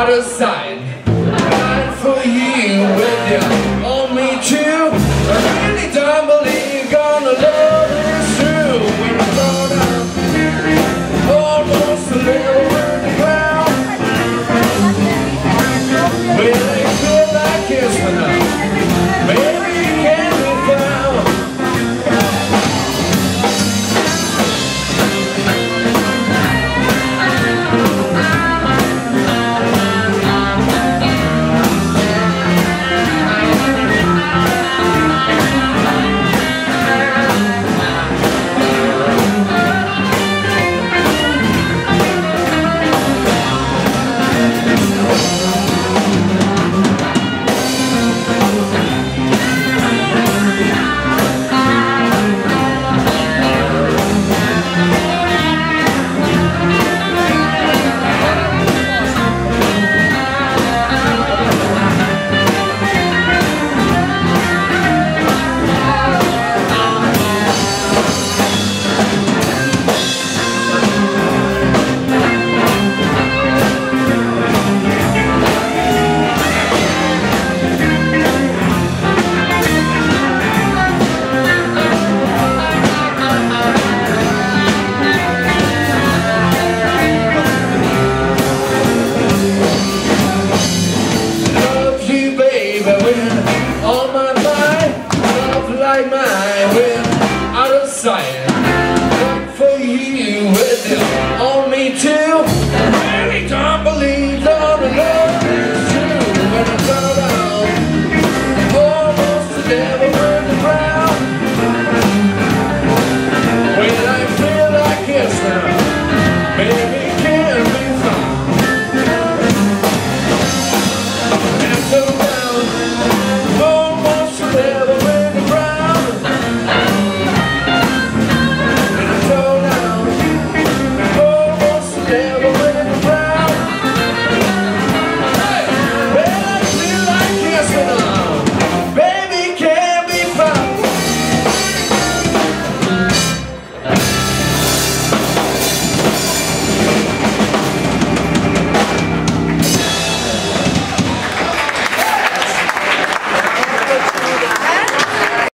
out of sight. Not for you, with you. my will out of sight.